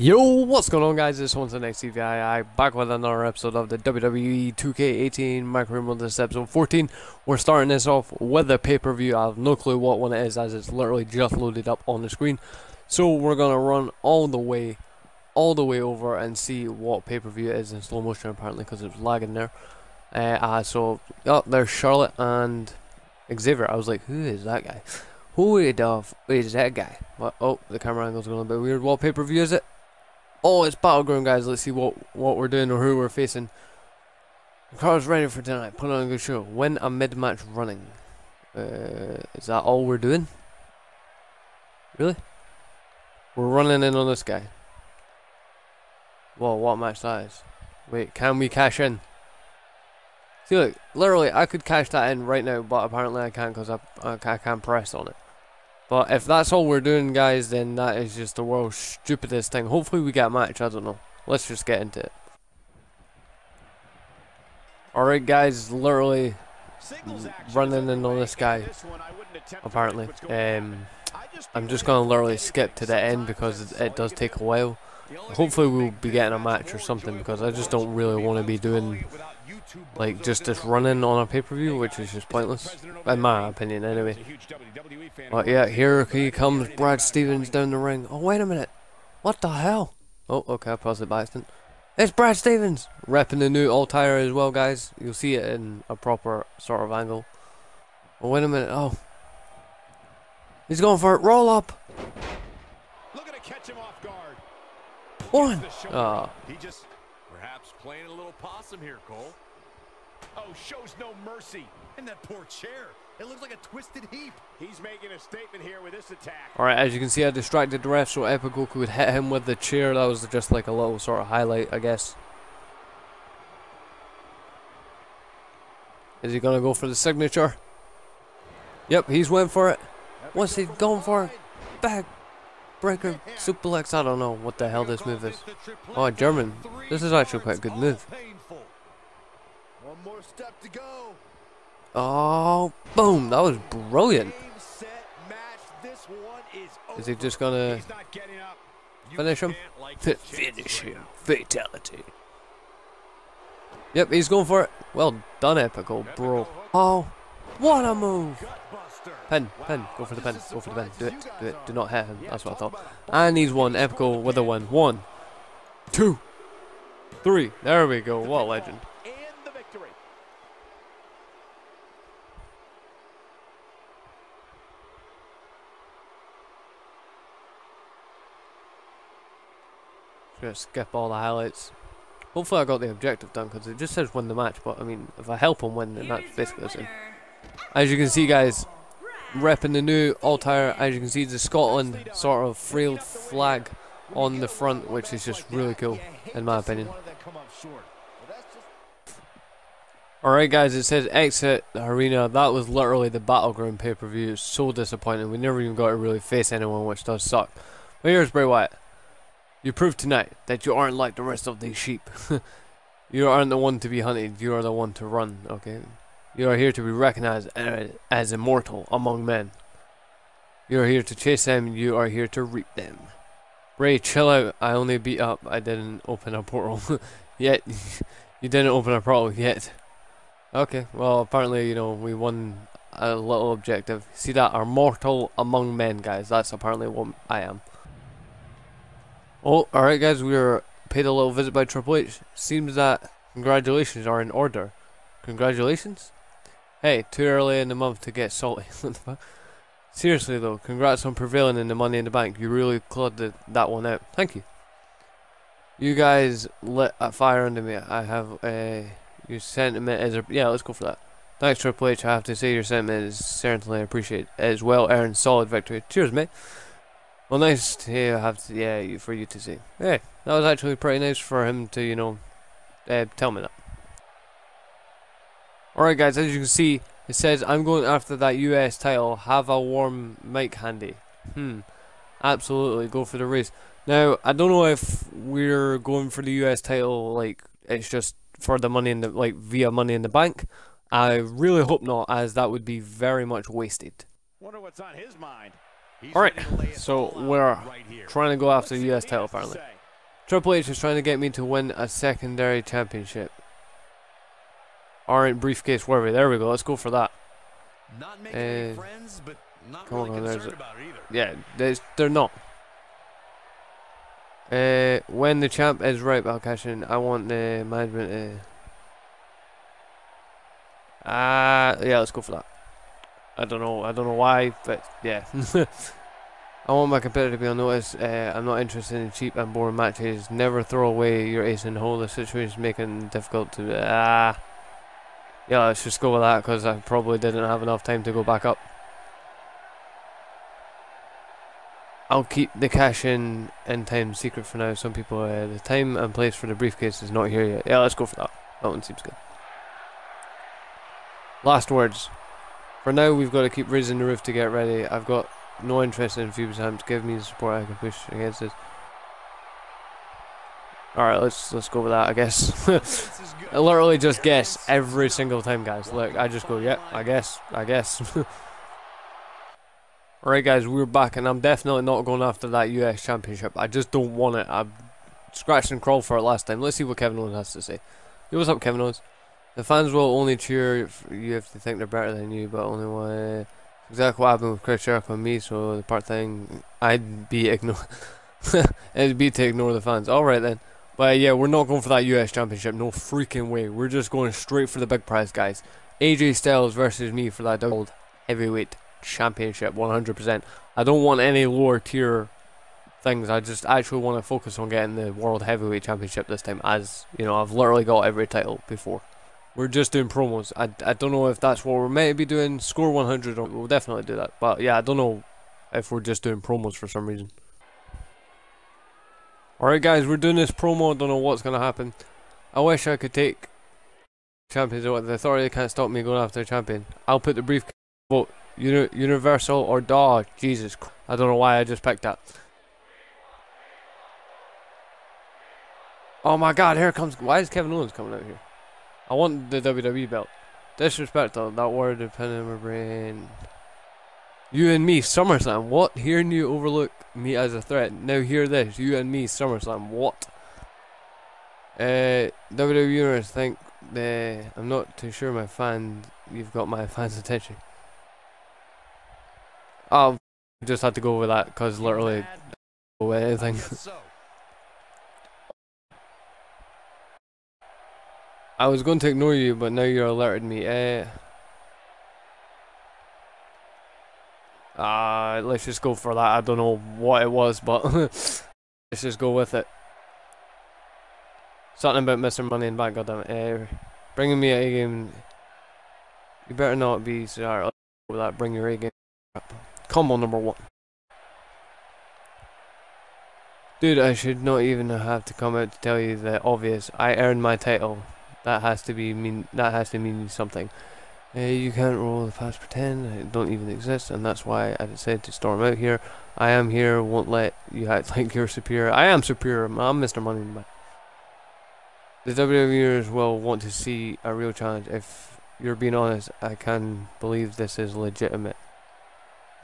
Yo, what's going on guys? This one's the next CVI back with another episode of the WWE 2K18 MyCAREER Mode. This is episode 14. We're starting this off with a pay-per-view. I have no clue what one it is as it's literally just loaded up on the screen. So we're gonna run all the way, all the way over and see what pay-per-view it is in slow motion apparently because it's lagging there. Uh, uh, so, oh, there's Charlotte and Xavier. I was like, who is that guy? Who is that guy? What? Oh, the camera angle's going a bit weird. What pay-per-view is it? Oh, it's Battleground, guys. Let's see what, what we're doing or who we're facing. Car's ready for tonight. Put on a good show. Win a mid-match running. Uh, is that all we're doing? Really? We're running in on this guy. Whoa, what match that is. Wait, can we cash in? See, look, literally, I could cash that in right now, but apparently I can't because I, I, I can't press on it. But if that's all we're doing, guys, then that is just the world's stupidest thing. Hopefully we get a match, I don't know. Let's just get into it. Alright, guys, literally running in on this guy, apparently. Um, I'm just going to literally skip to the end because it, it does take a while. Hopefully we'll be getting a match or something because I just don't really want to be doing like just this running on a pay-per-view which is just pointless in my opinion anyway. But yeah here he comes Brad Stevens down the ring. Oh wait a minute. What the hell? Oh okay I paused it by accident. It's Brad Stevens repping the new Altair as well guys. You'll see it in a proper sort of angle. Oh wait a minute. Oh. He's going for it. Roll up. One. Oh. He just perhaps playing a little possum here, Cole. Oh, shows no mercy. And that poor chair. It looks like a twisted heap. He's making a statement here with this attack. Alright, as you can see, I distracted the ref so Epico could hit him with the chair. That was just like a little sort of highlight, I guess. Is he going to go for the signature? Yep, he's went for it. What's he going for? Back breaker suplex. I don't know what the hell this move is. Oh, German. This is actually quite a good move. Oh, boom. That was brilliant. Is he just going to finish him? Finish him. Fatality. Yep, he's going for it. Well done, Epico, bro. Oh, what a move. Pen, pen, go for the pen, go for the pen. Do it, do it. Do not hit him. That's what I thought. And he's won. Epico with a win. One, two, three. There we go. What a legend. Gonna skip all the highlights. Hopefully I got the objective done because it just says win the match. But I mean, if I help him win, then that's basically it. As you can see, guys, repping the new Altair. As you can see, the Scotland sort of frailed flag on the front, which is just really cool, in my opinion. Alright guys, it says exit the arena. That was literally the Battleground pay-per-view. So disappointing. We never even got to really face anyone, which does suck. But here's Bray Wyatt. You proved tonight that you aren't like the rest of these sheep. you aren't the one to be hunted, you are the one to run, okay? You are here to be recognized as immortal among men. You are here to chase them, you are here to reap them. Bray, chill out. I only beat up. I didn't open a portal yet. you didn't open a portal yet. Okay, well, apparently, you know, we won a little objective. See that? Immortal among men, guys. That's apparently what I am. Oh, alright, guys. We were paid a little visit by Triple H. Seems that congratulations are in order. Congratulations? Hey, too early in the month to get salty. Seriously though, congrats on prevailing in the Money in the Bank. You really clawed that one out. Thank you. You guys lit a fire under me. I have a your sentiment is a, yeah. Let's go for that. Thanks Triple H. I have to say your sentiment is certainly appreciated as well earned solid victory. Cheers, mate. Well, nice to have to, yeah for you to see. Hey, that was actually pretty nice for him to you know uh, tell me that. Alright guys, as you can see, it says, I'm going after that US title, have a warm mic handy. Hmm, absolutely, go for the race. Now, I don't know if we're going for the US title, like, it's just for the money in the, like, via money in the bank. I really hope not, as that would be very much wasted. Wonder what's on his mind. Alright, so we're trying to go after the US title finally. Triple H is trying to get me to win a secondary championship. Aren't briefcase worthy. There we go. Let's go for that. Not making any Uh, friends, but not come really on, there's concerned about it either. Yeah, there's, they're not. Uh, when the champ is ripe, I'll cash in. I want the management. Uh, ah, yeah, let's go for that. I don't know. I don't know why, but yeah. I want my competitor to be on notice. Uh, I'm not interested in cheap and boring matches. Never throw away your ace in the hole. The situation is making it difficult to. Ah. yeah, let's just go with that because I probably didn't have enough time to go back up. I'll keep the cash in in time secret for now. Some people, uh, the time and place for the briefcase is not here yet. Yeah, let's go for that. That one seems good. Last words. For now, we've got to keep raising the roof to get ready. I've got no interest in to give me the support I can push against this. Alright, let's let's go with that, I guess. I literally just guess every single time, guys. Look, I just go, yep, I guess, I guess. Alright, guys, we're back, and I'm definitely not going after that US Championship. I just don't want it. I scratched and crawled for it last time. Let's see what Kevin Owens has to say. Hey, what's up, Kevin Owens? The fans will only cheer if you if they think they're better than you, but only one. Exactly what happened with Chris Jericho and me, so the part thing, I'd be ignore. It'd be to ignore the fans. Alright then. But yeah, we're not going for that US Championship. No freaking way. We're just going straight for the big prize, guys. AJ Styles versus me for that World Heavyweight Championship, 100%. I don't want any lower tier things. I just actually want to focus on getting the World Heavyweight Championship this time, as you know, I've literally got every title before. We're just doing promos. I, I don't know if that's what we're meant to be doing. Score 100, or- we'll definitely do that. But yeah, I don't know if we're just doing promos for some reason. Alright, guys, we're doing this promo. I don't know what's going to happen. I wish I could take champions. Or the authority can't stop me going after a champion. I'll put the briefcase vote uni- universal or dog. Jesus, I don't know why I just picked that. Oh my God! Here comes. Why is Kevin Owens coming out here? I want the WWE belt. Disrespect though. That word depending on my brain. You and me, SummerSlam. What? Hearing you overlook me as a threat. Now hear this. You and me, SummerSlam. What? Uh, WWE Universe think the. I'm not too sure my fan. You've got my fans' attention. I'll just had to go with that because literally Mad? go with I anything. guess so. I was going to ignore you, but now you're alerted me. Uh, uh, let's just go for that. I don't know what it was, but let's just go with it. Something about Mr. Money in Bank, goddammit. Uh, bringing me a game. You better not be with that. Bring your A game. Combo number one. Dude, I should not even have to come out to tell you the obvious. I earned my title. That has to be mean. That has to mean something. Uh, you can't roll the past pretend it don't even exist, and that's why I decided to storm out here. I am here. Won't let you act like you're superior. I am superior. I'm Mr. Money Bank. The WWEers will want to see a real challenge. If you're being honest, I can believe this is legitimate.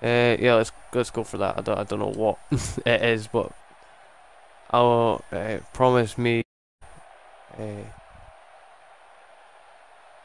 Uh, yeah, let's let's go for that. I don't I don't know what it is, but I'll uh, promise me. Uh,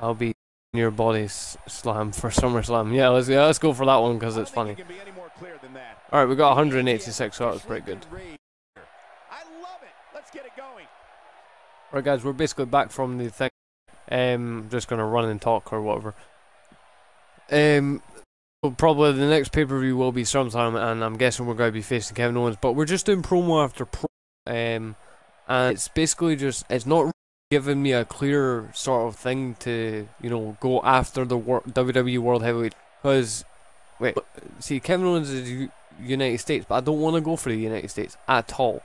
I'll be in your body slam for SummerSlam. Yeah, let's yeah, let's go for that one because it's funny. don't think it can be any more clear than that. All right, we got 186, so that was pretty good. I love it. Let's get it going. All right, guys, we're basically back from the thing. Um, just gonna run and talk or whatever. Um, well, probably the next pay per view will be SummerSlam, and I'm guessing we're going to be facing Kevin Owens. But we're just doing promo after promo. Um, and it's basically just it's not giving me a clear sort of thing to you know go after the wor- WWE World Heavyweight because wait, see Kevin Owens is U- United States, but I don't want to go for the United States at all.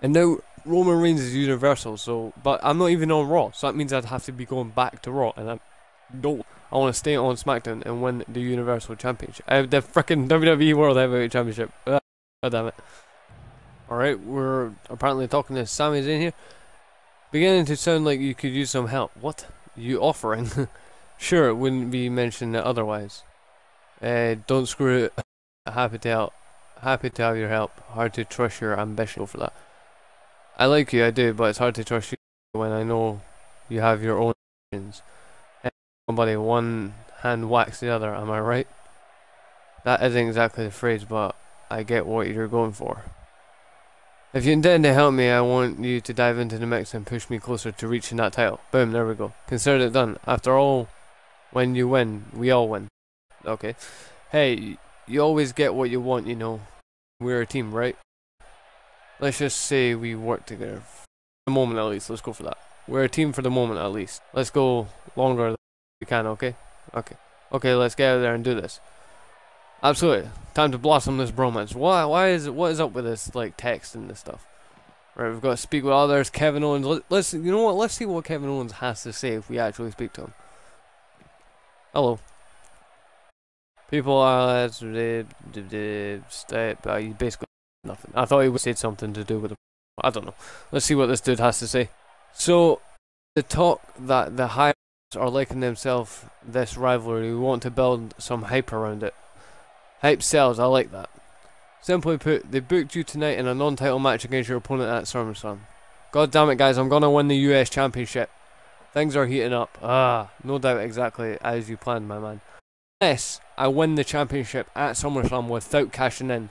And now Roman Reigns is Universal, so but I'm not even on Raw, so that means I'd have to be going back to Raw, and I don't. I want to stay on SmackDown and win the Universal Championship, uh, the freaking WWE World Heavyweight Championship. Uh, God damn it! All right, we're apparently talking to Sami Zayn here. Beginning to sound like you could use some help. What? You offering? sure, it wouldn't be mentioned otherwise. Uh, don't screw it. Happy to help. Happy to have your help. Hard to trust your ambition for that. I like you, I do, but it's hard to trust you when I know you have your own opinions. Somebody one hand whacks the other, am I right? That isn't exactly the phrase, but I get what you're going for. If you intend to help me, I want you to dive into the mix and push me closer to reaching that title. Boom, there we go. Consider it done. After all, when you win, we all win. Okay. Hey, you always get what you want, you know. We're a team, right? Let's just say we work together. For the moment at least, let's go for that. We're a team for the moment at least. Let's go longer than we can, okay? Okay. Okay, let's get out there and do this. Absolutely. Time to blossom this bromance. Why why is it what is up with this like text and this stuff? Right, we've got to speak with others. Kevin Owens. Let, let's you know what? Let's see what Kevin Owens has to say if we actually speak to him. Hello. People are step. Uh, basically nothing. I thought he would say something to do with it. I don't know. Let's see what this dude has to say. So, the talk that the high are liking themselves this rivalry. We want to build some hype around it. Hype sells, I like that. Simply put, they booked you tonight in a non-title match against your opponent at SummerSlam. God damn it, guys, I'm gonna win the US Championship. Things are heating up. Ah, no doubt exactly as you planned, my man. Unless I win the championship at SummerSlam without cashing in,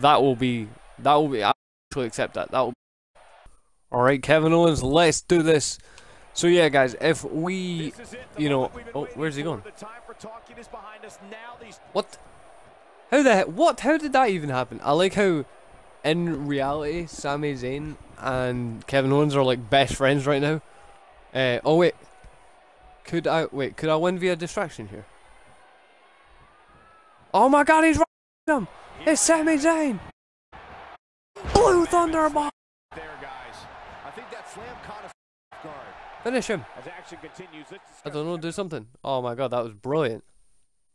that will be, that will be, I actually accept that. That will Alright, Kevin Owens, let's do this. So yeah, guys, if we, you know, oh, where's he going? What? How the heck? What? How did that even happen? I like how, in reality, Sami Zayn and Kevin Owens are like best friends right now. Uh, oh wait, could I wait? Could I win via distraction here? Oh my God, he's right him! It's Sami Zayn. Blue Thunder Bomb. There, guys. I think that slam caught a guard. Finish him. As action continues, I don't know, do something. Oh my God, that was brilliant.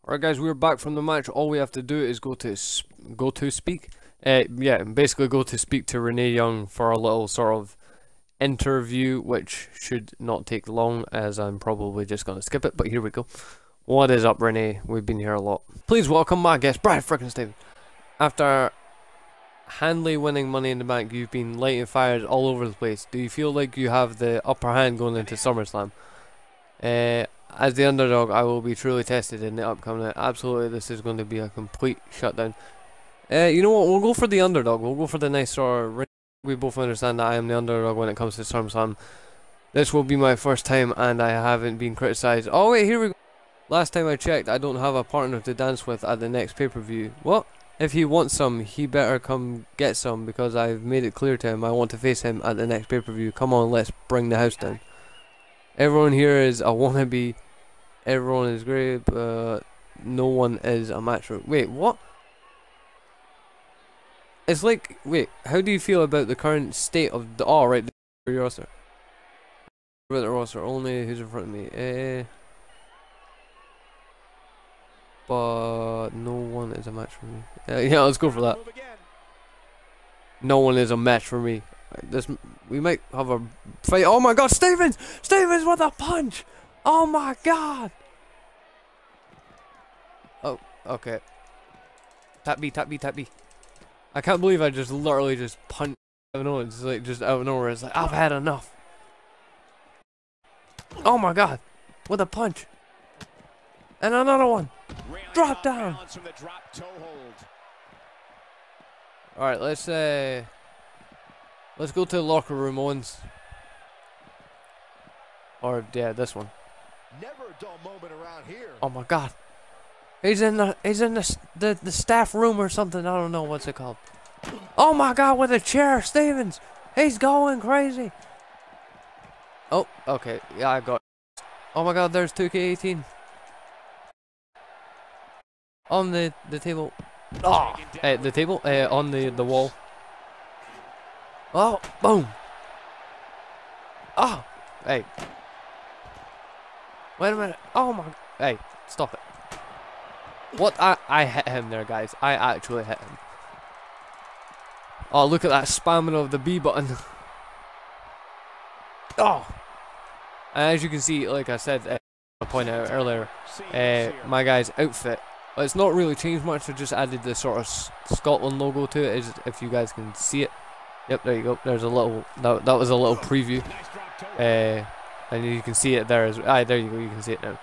Alright guys, we're back from the match. All we have to do is go to go to speak. Uh, yeah, basically go to speak to Renee Young for a little sort of interview, which should not take long, as I'm probably just going to skip it, but here we go. What is up, Renee? We've been here a lot. Please welcome my guest, Brad frickin' Steven. After handily winning Money in the Bank, you've been lighting fires all over the place. Do you feel like you have the upper hand going into SummerSlam? Uh, as the underdog, I will be truly tested in the upcoming. Absolutely, this is going to be a complete shutdown. Uh, you know what? We'll go for the underdog. We'll go for the nice of. We both understand that I am the underdog when it comes to SummerSlam. This will be my first time, and I haven't been criticized. Oh wait, here we go. Last time I checked, I don't have a partner to dance with at the next pay per view. What? If he wants some, he better come get some because I've made it clear to him I want to face him at the next pay per view. Come on, let's bring the house down. Everyone here is a wannabe. Everyone is great, but no one is a match for. Wait, what? It's like, wait, how do you feel about the current state of the. Oh, right, the roster. About the roster, only who's in front of me. Eh. But no one is a match for me. Uh, yeah, let's go for that. No one is a match for me. This we might have a fight. Oh my God, Stevens! Stevens with a punch! Oh my God! Oh, okay. Tap B, tap B, tap B. I can't believe I just literally just punched Kevin Owens like just out of nowhere. It's like I've had enough. Oh my God! With a punch. And another one. Drop down. All right, let's uh. Let's go to the locker room, Owens. Or yeah, this one. Oh my God. He's in the he's in the, the the staff room or something. I don't know what's it called. Oh my God, with a chair, Stevens. He's going crazy. Oh, okay. Yeah, I got. It. Oh my God, there's 2K18 on the the table. Oh, uh, the table uh, on the the wall. Oh, boom. Oh, hey. Wait a minute. Oh my. Hey, stop it. What? I, I hit him there, guys. I actually hit him. Oh, look at that spamming of the B button. oh. And as you can see, like I said, uh, I pointed out earlier, uh, my guy's outfit. It's not really changed much. I just added the sort of Scotland logo to it, if you guys can see it. Yep, there you go. There's a little. That, that was a little preview. Uh, and you can see it there as. Ah, there you go. You can see it now.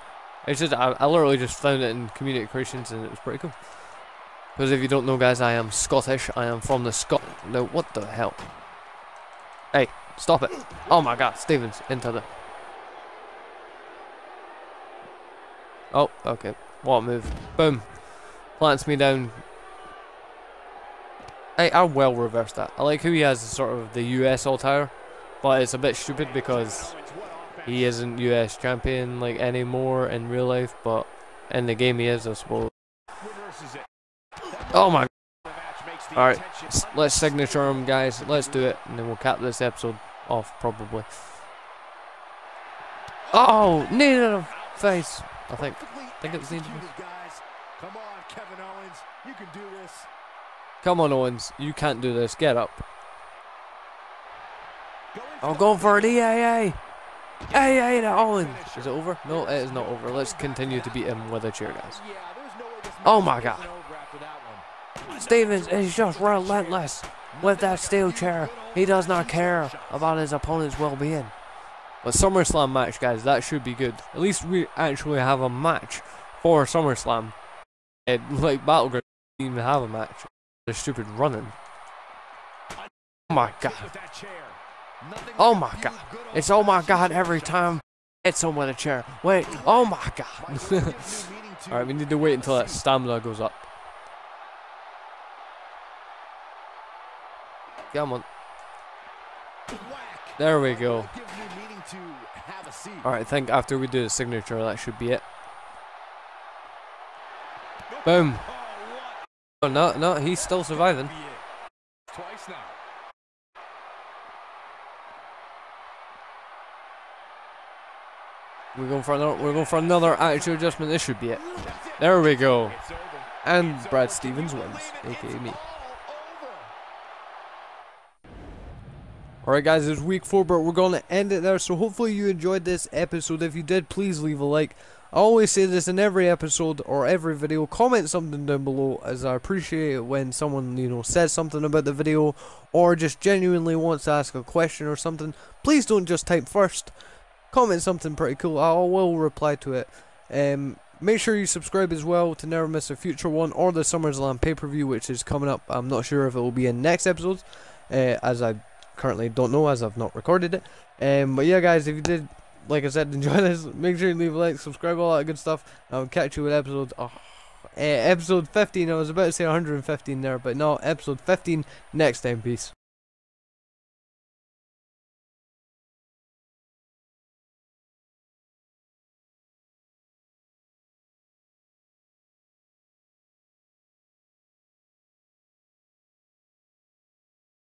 It's just I, I literally just found it in Community Creations and it was pretty cool. Because if you don't know, guys, I am Scottish. I am from the Scot. No, what the hell? Hey, stop it! Oh my God, Stevens into the. Oh, okay. What move! Boom, plants me down. Hey, I well reversed that. I like who he has sort of the US attire, but it's a bit stupid because he isn't US champion like anymore in real life, but in the game he is, I suppose. Oh my. Alright, let's signature him, guys. Let's do it, and then we'll cap this episode off, probably. Oh, needed a face. I think. I think it was needed. Come on, Kevin Owens. You can do. Come on, Owens. You can't do this. Get up. I'm going for an EAA. EAA to Owens. Is it over? No, it is not over. Let's continue to beat him with a chair, guys. Oh my god. Stevens is just relentless with that steel chair. He does not care about his opponent's well-being. But SummerSlam match, guys, that should be good. At least we actually have a match for SummerSlam. It, like Battleground, didn't even have a match. The stupid running. Oh my god. Oh my god. It's oh my god every time it's someone with a chair. Wait, oh my god. Alright, we need to wait until that stamina goes up. Come on. There we go. Alright, I think after we do the signature, that should be it. Boom. Oh, no, no, he's still surviving. We're going for another. We're going for another actual adjustment. This should be it. There we go. And Brad Stevens wins, aka me. Alright guys, it's week 4, but we're going to end it there, so hopefully you enjoyed this episode. If you did, please leave a like. I always say this in every episode or every video, comment something down below, as I appreciate it when someone, you know, says something about the video, or just genuinely wants to ask a question or something. Please don't just type first, comment something pretty cool, I will reply to it. Um, make sure you subscribe as well to never miss a future one, or the SummerSlam pay-per-view, which is coming up. I'm not sure if it will be in next episodes, uh, as I currently don't know as I've not recorded it. Um, but yeah, guys, if you did, like I said, enjoy this, make sure you leave a like, subscribe, all that good stuff. I'll catch you with episode, oh, uh, episode 15. I was about to say 115 there, but no, episode 15 next time. Peace.